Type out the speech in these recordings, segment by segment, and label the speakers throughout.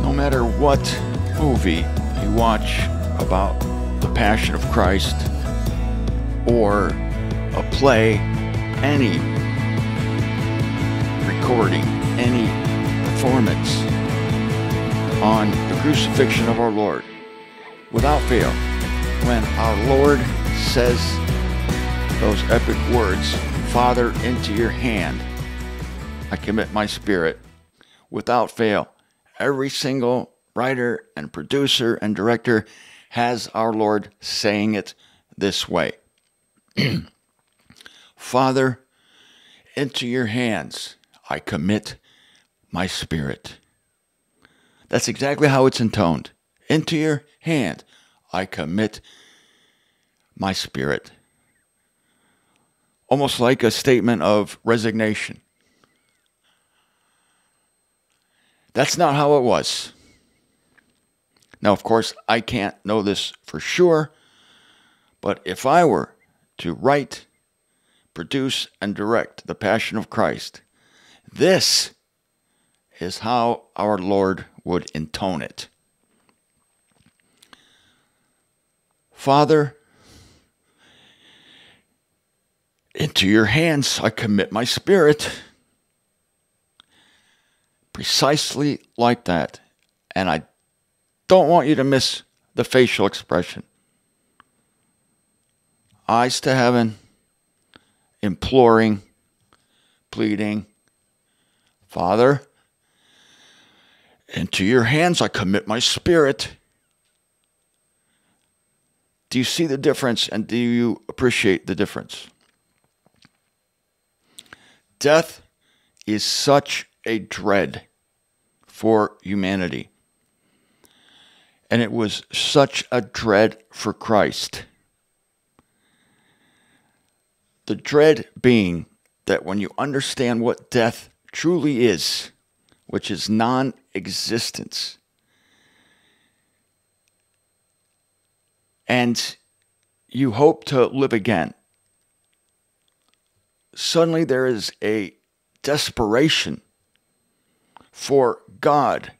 Speaker 1: No matter what movie you watch about the Passion of Christ or a play, any recording, any performance on the crucifixion of our Lord, without fail, when our Lord says those epic words, Father, into your hand, I commit my spirit, without fail, every single writer and producer and director has our Lord saying it this way Father, into your hands I commit my spirit. That's exactly how it's intoned. Into your hand I commit my spirit. Almost like a statement of resignation. That's not how it was. Now, of course, I can't know this for sure, but if I were to write, produce, and direct The Passion of Christ, this is how our Lord would intone it. Father, into your hands I commit my spirit. Precisely like that. And I don't want you to miss the facial expression. Eyes to heaven, imploring, pleading, Father, into your hands I commit my spirit. Do you see the difference and do you appreciate the difference? Death is such a dread for humanity. And it was such a dread for Christ. The dread being that when you understand what death truly is, which is non existence, and you hope to live again, suddenly there is a desperation for God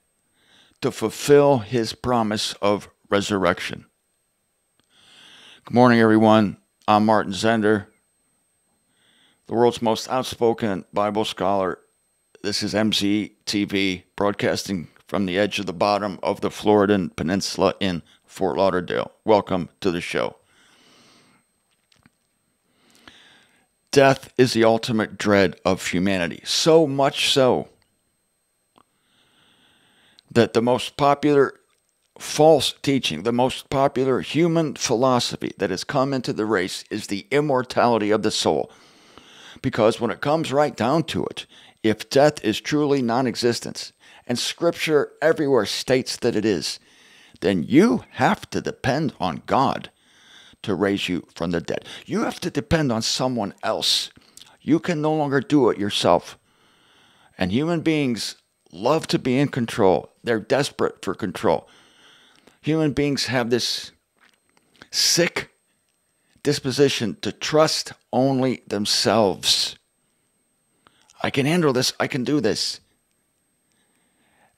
Speaker 1: to fulfill his promise of resurrection. Good morning, everyone. I'm Martin Zender, the world's most outspoken Bible scholar. This is MZTV broadcasting from the edge of the bottom of the Floridan Peninsula in Fort Lauderdale. Welcome to the show. Death is the ultimate dread of humanity, so much so that the most popular false teaching, the most popular human philosophy that has come into the race is the immortality of the soul. Because when it comes right down to it, if death is truly non existence, and scripture everywhere states that it is, then you have to depend on God to raise you from the dead. You have to depend on someone else. You can no longer do it yourself. And human beings love to be in control. They're desperate for control. Human beings have this sick disposition to trust only themselves. I can handle this. I can do this.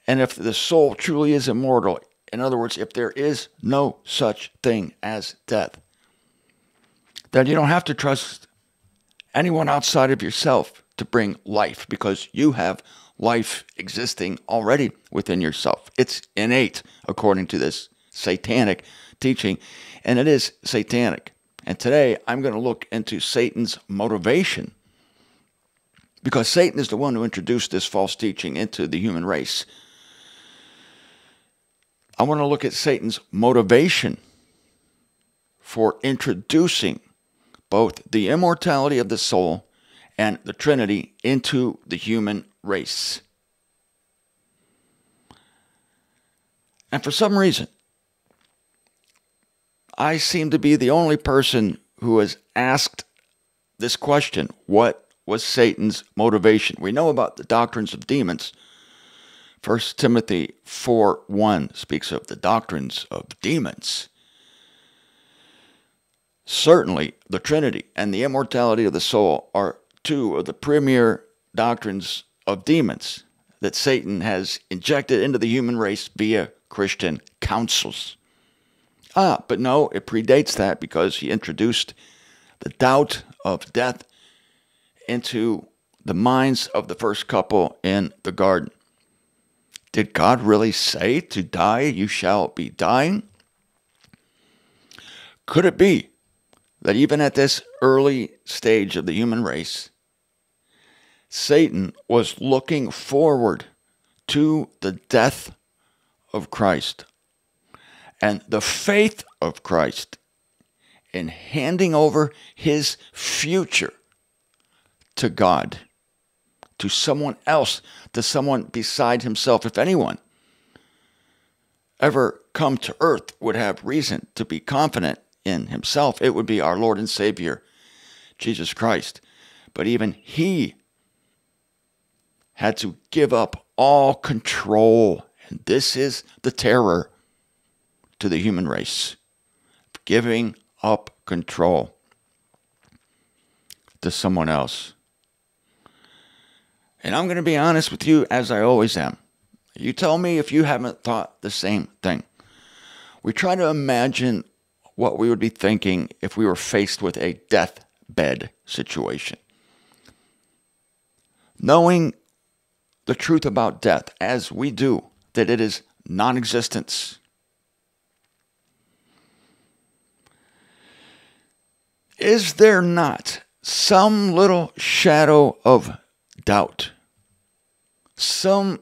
Speaker 1: And if the soul truly is immortal, in other words, if there is no such thing as death, then you don't have to trust anyone outside of yourself to bring life because you have life existing already within yourself. It's innate, according to this satanic teaching, and it is satanic. And today I'm going to look into Satan's motivation because Satan is the one who introduced this false teaching into the human race. I want to look at Satan's motivation for introducing both the immortality of the soul and the Trinity into the human race. And for some reason, I seem to be the only person who has asked this question what was Satan's motivation? We know about the doctrines of demons. 1 Timothy 4 1 speaks of the doctrines of demons. Certainly, the Trinity and the immortality of the soul are two of the premier doctrines of demons that Satan has injected into the human race via Christian councils. Ah, but no, it predates that because he introduced the doubt of death into the minds of the first couple in the garden. Did God really say to die, you shall be dying? Could it be that even at this early stage of the human race, Satan was looking forward to the death of Christ and the faith of Christ in handing over his future to God, to someone else, to someone beside himself, if anyone ever come to earth would have reason to be confident in himself, it would be our Lord and Savior, Jesus Christ. But even he had to give up all control. And this is the terror to the human race giving up control to someone else. And I'm going to be honest with you, as I always am. You tell me if you haven't thought the same thing. We try to imagine what we would be thinking if we were faced with a deathbed situation. Knowing the truth about death, as we do, that it is non existence. Is there not some little shadow of doubt, some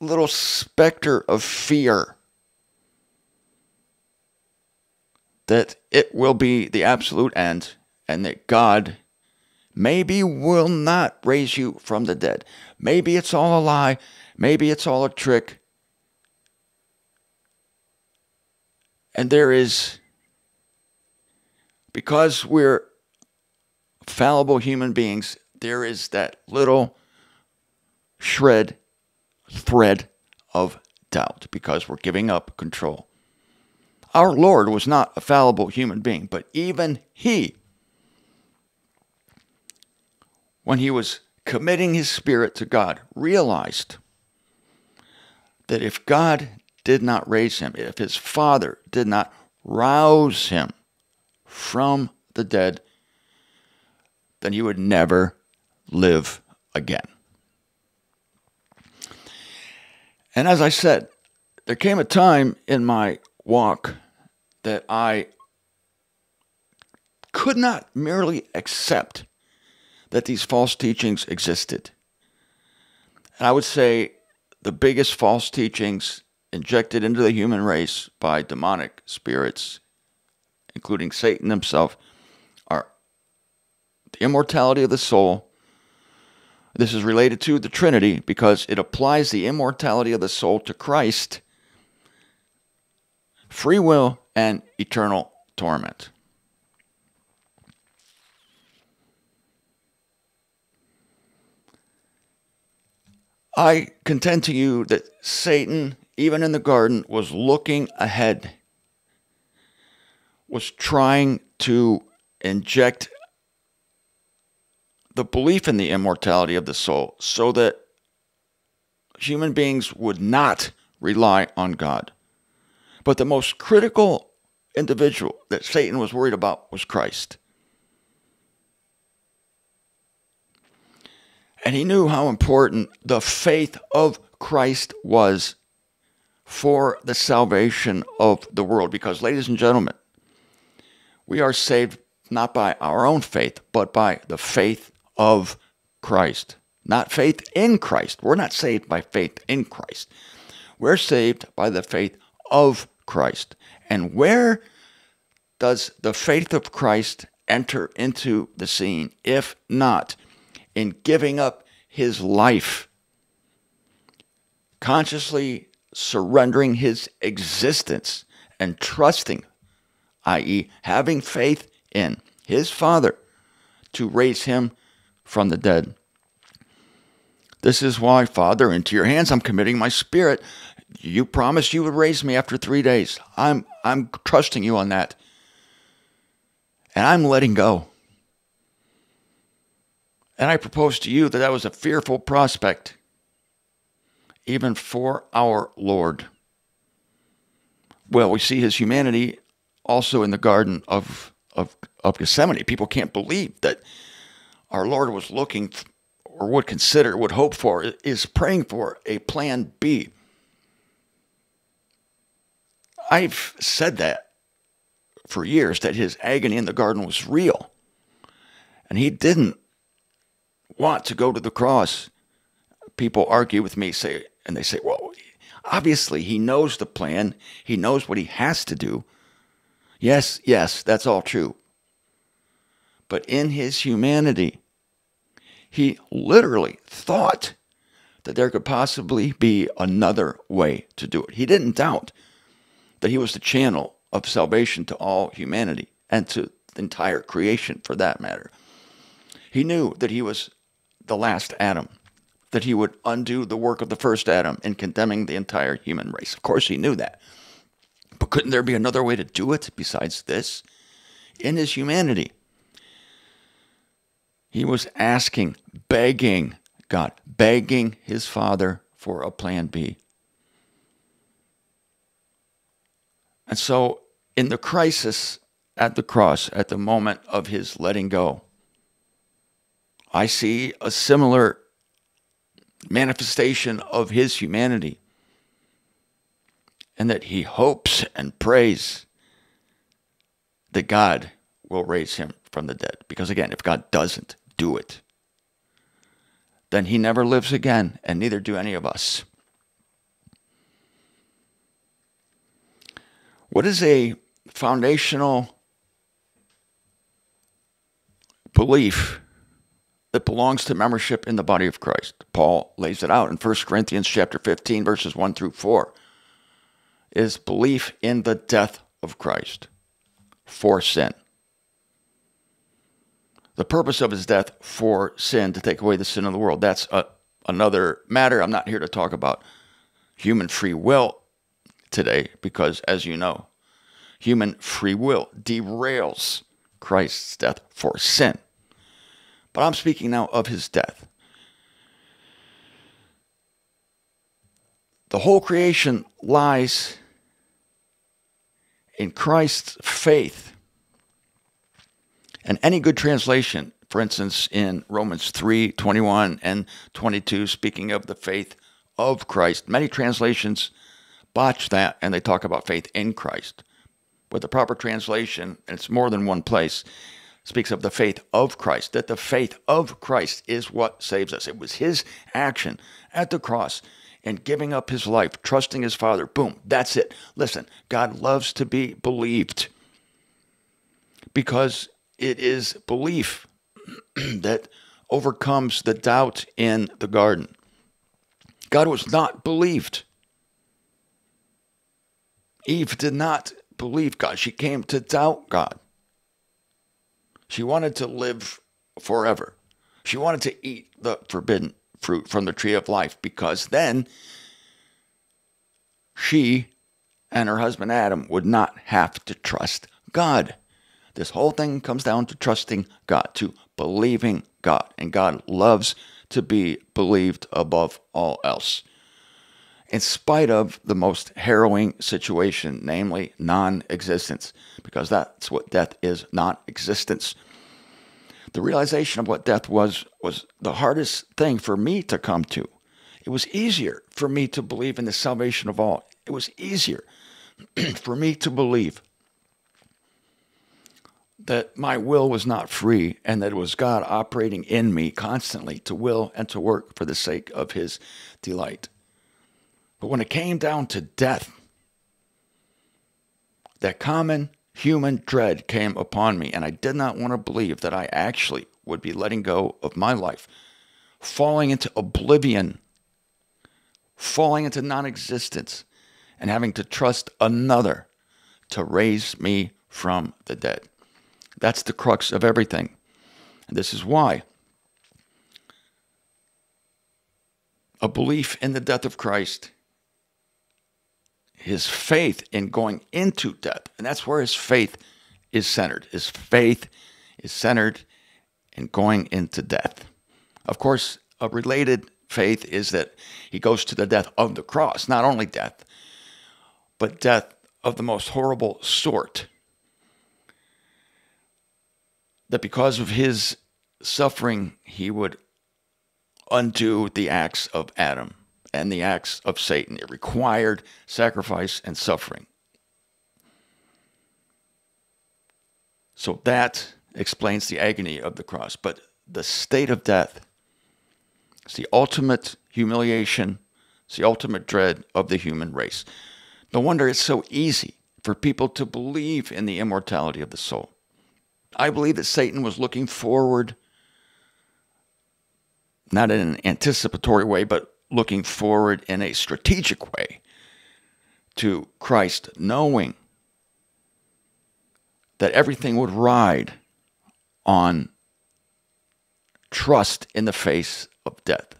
Speaker 1: little specter of fear that it will be the absolute end and that God maybe will not raise you from the dead. Maybe it's all a lie. Maybe it's all a trick. And there is, because we're fallible human beings, there is that little shred, thread of doubt because we're giving up control. Our Lord was not a fallible human being, but even He when he was committing his spirit to God, realized that if God did not raise him, if his father did not rouse him from the dead, then he would never live again. And as I said, there came a time in my walk that I could not merely accept that these false teachings existed. And I would say the biggest false teachings injected into the human race by demonic spirits, including Satan himself, are the immortality of the soul. This is related to the Trinity because it applies the immortality of the soul to Christ, free will, and eternal torment. I contend to you that Satan, even in the garden, was looking ahead, was trying to inject the belief in the immortality of the soul so that human beings would not rely on God. But the most critical individual that Satan was worried about was Christ. And he knew how important the faith of Christ was for the salvation of the world. Because, ladies and gentlemen, we are saved not by our own faith, but by the faith of Christ. Not faith in Christ. We're not saved by faith in Christ. We're saved by the faith of Christ. And where does the faith of Christ enter into the scene, if not in giving up his life, consciously surrendering his existence and trusting, i.e., having faith in his Father to raise him from the dead. This is why, Father, into your hands I'm committing my spirit. You promised you would raise me after three days. I'm I'm trusting you on that. And I'm letting go. And I propose to you that that was a fearful prospect, even for our Lord. Well, we see his humanity also in the Garden of, of, of Gethsemane. People can't believe that our Lord was looking or would consider, would hope for, is praying for a plan B. I've said that for years that his agony in the garden was real. And he didn't want to go to the cross. People argue with me, say, and they say, well, obviously he knows the plan, he knows what he has to do. Yes, yes, that's all true. But in his humanity, he literally thought that there could possibly be another way to do it. He didn't doubt that he was the channel of salvation to all humanity and to the entire creation for that matter. He knew that he was the last Adam, that he would undo the work of the first Adam in condemning the entire human race. Of course, he knew that. But couldn't there be another way to do it besides this? In his humanity, he was asking, begging God, begging his Father for a plan B. And so, in the crisis at the cross, at the moment of his letting go, I see a similar manifestation of his humanity, and that he hopes and prays that God will raise him from the dead. Because again, if God doesn't, do it. Then he never lives again, and neither do any of us. What is a foundational belief that belongs to membership in the body of Christ? Paul lays it out in 1 Corinthians chapter 15 verses 1 through 4. Is belief in the death of Christ for sin the purpose of his death for sin to take away the sin of the world. That's a, another matter. I'm not here to talk about human free will today because, as you know, human free will derails Christ's death for sin. But I'm speaking now of his death. The whole creation lies in Christ's faith and any good translation, for instance, in Romans 3 21 and 22, speaking of the faith of Christ, many translations botch that and they talk about faith in Christ. But the proper translation, and it's more than one place, speaks of the faith of Christ, that the faith of Christ is what saves us. It was his action at the cross and giving up his life, trusting his Father. Boom, that's it. Listen, God loves to be believed because it is belief that overcomes the doubt in the garden. God was not believed. Eve did not believe God. She came to doubt God. She wanted to live forever. She wanted to eat the forbidden fruit from the tree of life because then she and her husband Adam would not have to trust God. This whole thing comes down to trusting God, to believing God. And God loves to be believed above all else. In spite of the most harrowing situation, namely non existence, because that's what death is non existence. The realization of what death was was the hardest thing for me to come to. It was easier for me to believe in the salvation of all. It was easier for me to believe that my will was not free and that it was God operating in me constantly to will and to work for the sake of his delight. But when it came down to death, that common human dread came upon me, and I did not want to believe that I actually would be letting go of my life, falling into oblivion, falling into non existence, and having to trust another to raise me from the dead. That's the crux of everything. And this is why a belief in the death of Christ, his faith in going into death, and that's where his faith is centered. His faith is centered in going into death. Of course, a related faith is that he goes to the death of the cross, not only death, but death of the most horrible sort. That because of his suffering, he would undo the acts of Adam and the acts of Satan. It required sacrifice and suffering. So that explains the agony of the cross. But the state of death is the ultimate humiliation, it's the ultimate dread of the human race. No wonder it's so easy for people to believe in the immortality of the soul. I believe that Satan was looking forward, not in an anticipatory way, but looking forward in a strategic way to Christ, knowing that everything would ride on trust in the face of death.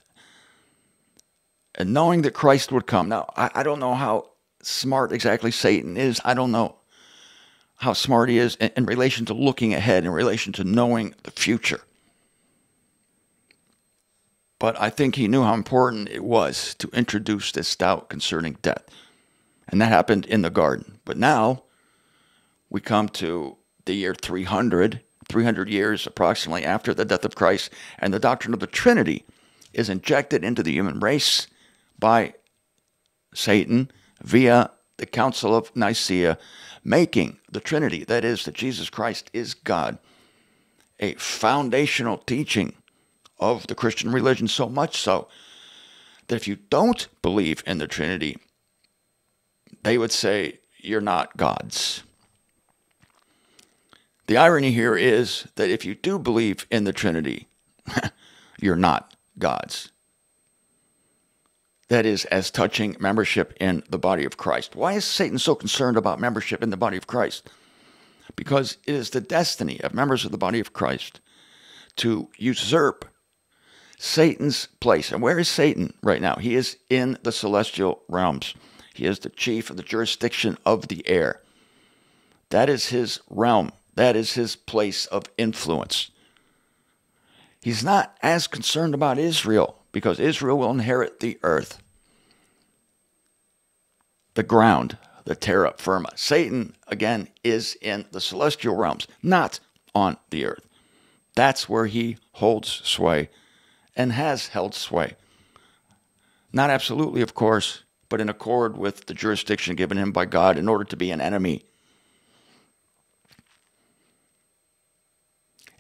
Speaker 1: And knowing that Christ would come. Now, I, I don't know how smart exactly Satan is. I don't know how smart he is in, in relation to looking ahead, in relation to knowing the future. But I think he knew how important it was to introduce this doubt concerning death. And that happened in the garden. But now we come to the year 300, 300 years approximately after the death of Christ, and the doctrine of the Trinity is injected into the human race by Satan via the Council of Nicaea, making the Trinity, that is, that Jesus Christ is God, a foundational teaching of the Christian religion, so much so that if you don't believe in the Trinity, they would say you're not gods. The irony here is that if you do believe in the Trinity, you're not gods. That is, as touching membership in the body of Christ. Why is Satan so concerned about membership in the body of Christ? Because it is the destiny of members of the body of Christ to usurp Satan's place. And where is Satan right now? He is in the celestial realms. He is the chief of the jurisdiction of the air. That is his realm. That is his place of influence. He's not as concerned about Israel because Israel will inherit the earth, the ground, the terra firma. Satan, again, is in the celestial realms, not on the earth. That's where he holds sway and has held sway. Not absolutely, of course, but in accord with the jurisdiction given him by God in order to be an enemy.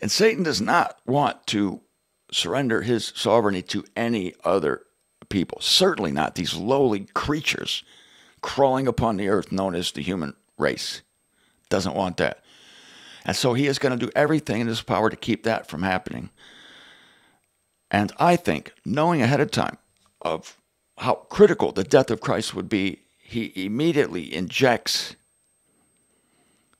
Speaker 1: And Satan does not want to surrender his sovereignty to any other people. Certainly not these lowly creatures crawling upon the earth known as the human race. Doesn't want that. And so he is going to do everything in his power to keep that from happening. And I think, knowing ahead of time of how critical the death of Christ would be, he immediately injects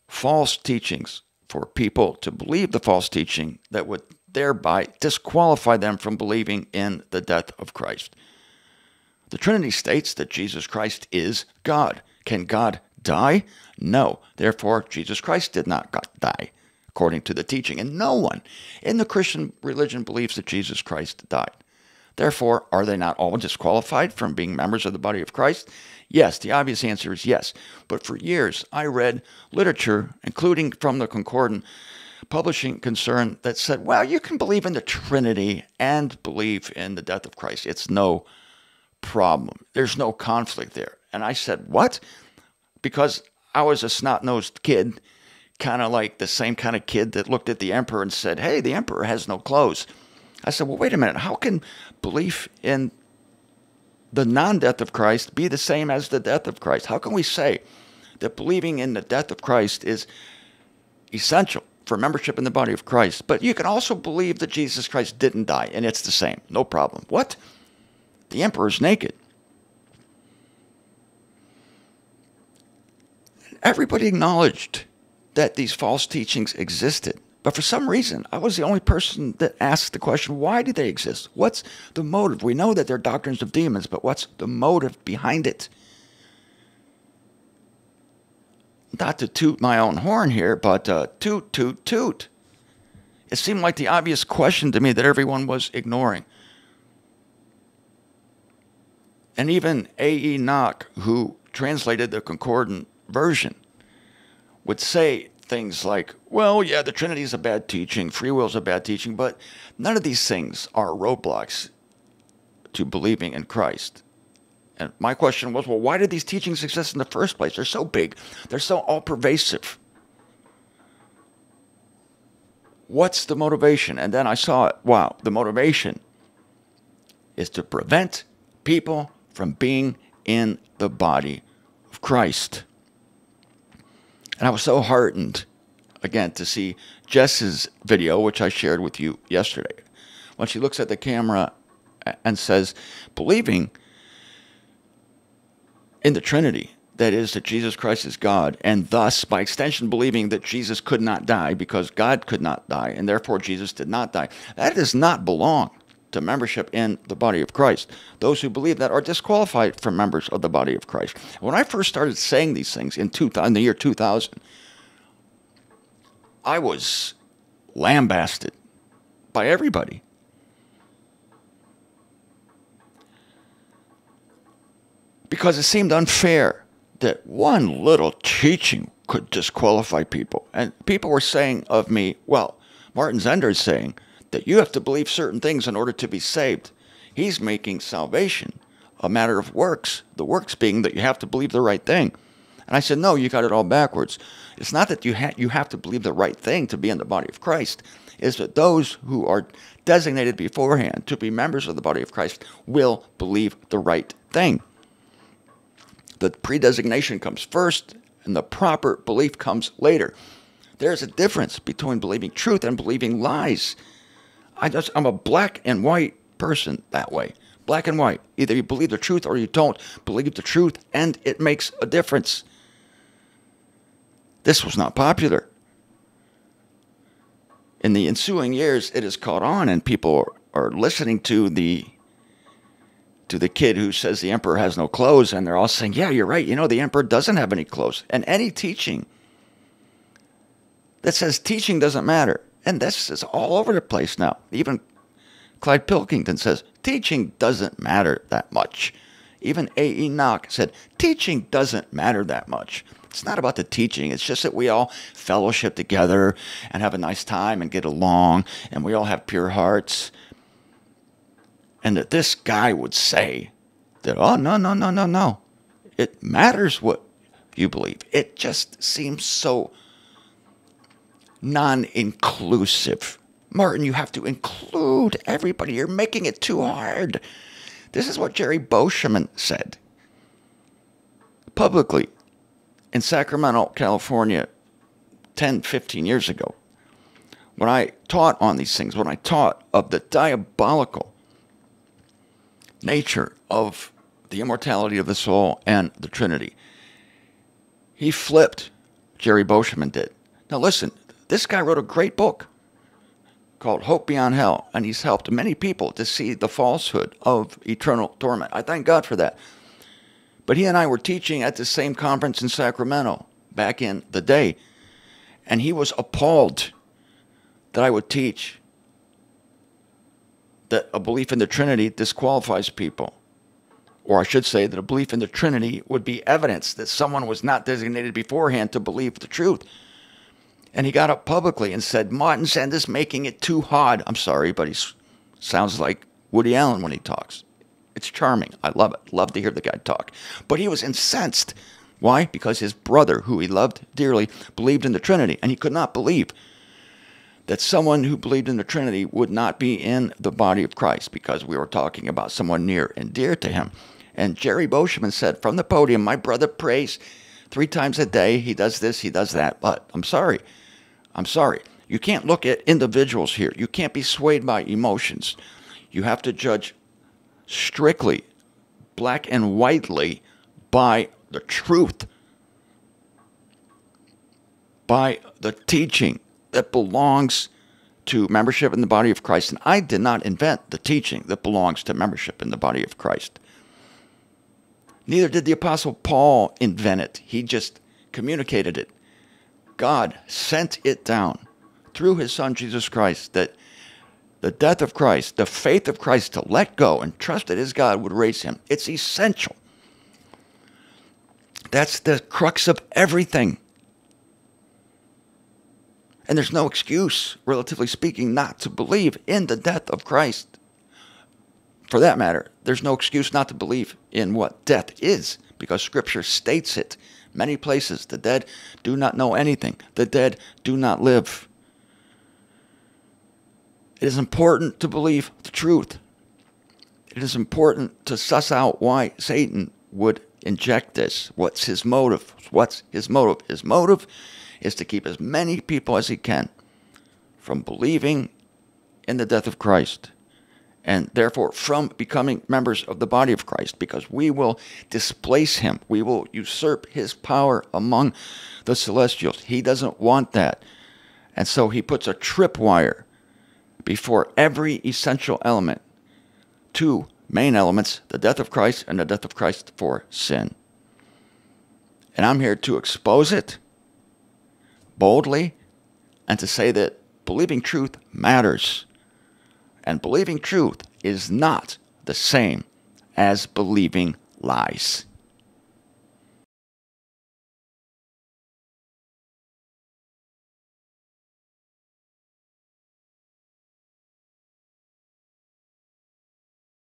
Speaker 1: false teachings for people to believe the false teaching that would thereby disqualify them from believing in the death of Christ. The Trinity states that Jesus Christ is God. Can God die? No. Therefore, Jesus Christ did not die, according to the teaching. And no one in the Christian religion believes that Jesus Christ died. Therefore, are they not all disqualified from being members of the body of Christ? Yes, the obvious answer is yes. But for years, I read literature, including from the Concordant, publishing concern that said, well, you can believe in the Trinity and believe in the death of Christ. It's no problem. There's no conflict there. And I said, what? Because I was a snot nosed kid, kind of like the same kind of kid that looked at the emperor and said, hey, the emperor has no clothes. I said, well, wait a minute. How can belief in the non death of Christ be the same as the death of Christ? How can we say that believing in the death of Christ is essential for membership in the body of Christ. But you can also believe that Jesus Christ didn't die, and it's the same. No problem. What? The emperor's naked. Everybody acknowledged that these false teachings existed. But for some reason, I was the only person that asked the question why do they exist? What's the motive? We know that they're doctrines of demons, but what's the motive behind it? not to toot my own horn here, but uh, toot, toot, toot. It seemed like the obvious question to me that everyone was ignoring. And even A.E. Knoch, who translated the Concordant version, would say things like, well, yeah, the Trinity is a bad teaching, free will is a bad teaching, but none of these things are roadblocks to believing in Christ. And my question was, well, why did these teachings exist in the first place? They're so big, they're so all pervasive. What's the motivation? And then I saw it. Wow, the motivation is to prevent people from being in the body of Christ. And I was so heartened, again, to see Jess's video, which I shared with you yesterday, when she looks at the camera and says, believing in the Trinity, that is, that Jesus Christ is God, and thus, by extension, believing that Jesus could not die because God could not die, and therefore Jesus did not die, that does not belong to membership in the body of Christ. Those who believe that are disqualified from members of the body of Christ. When I first started saying these things in, two, in the year 2000, I was lambasted by everybody. Because it seemed unfair that one little teaching could disqualify people. And people were saying of me, well, Martin Zender is saying, that you have to believe certain things in order to be saved. He's making salvation a matter of works, the works being that you have to believe the right thing. And I said, no, you got it all backwards. It's not that you, ha- you have to believe the right thing to be in the body of Christ. It's that those who are designated beforehand to be members of the body of Christ will believe the right thing. The predesignation comes first, and the proper belief comes later. There's a difference between believing truth and believing lies. I just I'm a black and white person that way. Black and white. Either you believe the truth or you don't believe the truth, and it makes a difference. This was not popular. In the ensuing years, it has caught on, and people are listening to the to the kid who says the emperor has no clothes, and they're all saying, "Yeah, you're right. You know, the emperor doesn't have any clothes." And any teaching that says teaching doesn't matter and this is all over the place now. Even Clyde Pilkington says teaching doesn't matter that much. Even A.E. Knoch said teaching doesn't matter that much. It's not about the teaching. It's just that we all fellowship together and have a nice time and get along and we all have pure hearts. And that this guy would say that, oh, no, no, no, no, no. It matters what you believe. It just seems so non inclusive. Martin, you have to include everybody. You're making it too hard. This is what Gerry Beauchemin said publicly in Sacramento, California, 10, 15 years ago. When I taught on these things, when I taught of the diabolical nature of the immortality of the soul and the Trinity, he flipped. Gerry Beauchemin did. Now, listen, this guy wrote a great book called Hope Beyond Hell, and he's helped many people to see the falsehood of eternal torment. I thank God for that. But he and I were teaching at the same conference in Sacramento back in the day, and he was appalled that I would teach that a belief in the Trinity disqualifies people. Or I should say that a belief in the Trinity would be evidence that someone was not designated beforehand to believe the truth. And he got up publicly and said, Martin Zender's making it too hard. I'm sorry, but he sounds like Woody Allen when he talks. It's charming. I love it. Love to hear the guy talk. But he was incensed. Why? Because his brother, who he loved dearly, believed in the Trinity, and he could not believe that someone who believed in the Trinity would not be in the body of Christ because we were talking about someone near and dear to him. And Gerry Beauchemin said from the podium, My brother prays three times a day. He does this, he does that. But I'm sorry. I'm sorry. You can't look at individuals here. You can't be swayed by emotions. You have to judge strictly, black and whitely, by the truth, by the teaching that belongs to membership in the body of Christ. And I did not invent the teaching that belongs to membership in the body of Christ. Neither did the Apostle Paul invent it, he just communicated it. God sent it down through his son Jesus Christ that the death of Christ, the faith of Christ to let go and trust that his God would raise him. It's essential. That's the crux of everything. And there's no excuse, relatively speaking, not to believe in the death of Christ. For that matter, there's no excuse not to believe in what death is, because Scripture states it many places. The dead do not know anything, the dead do not live. It is important to believe the truth. It is important to suss out why Satan would inject this. What's his motive? What's his motive? His motive is to keep as many people as he can from believing in the death of Christ and therefore from becoming members of the body of Christ because we will displace him. We will usurp his power among the celestials. He doesn't want that. And so he puts a tripwire before every essential element. Two main elements the death of Christ and the death of Christ for sin. And I'm here to expose it boldly and to say that believing truth matters. And believing truth is not the same as believing lies.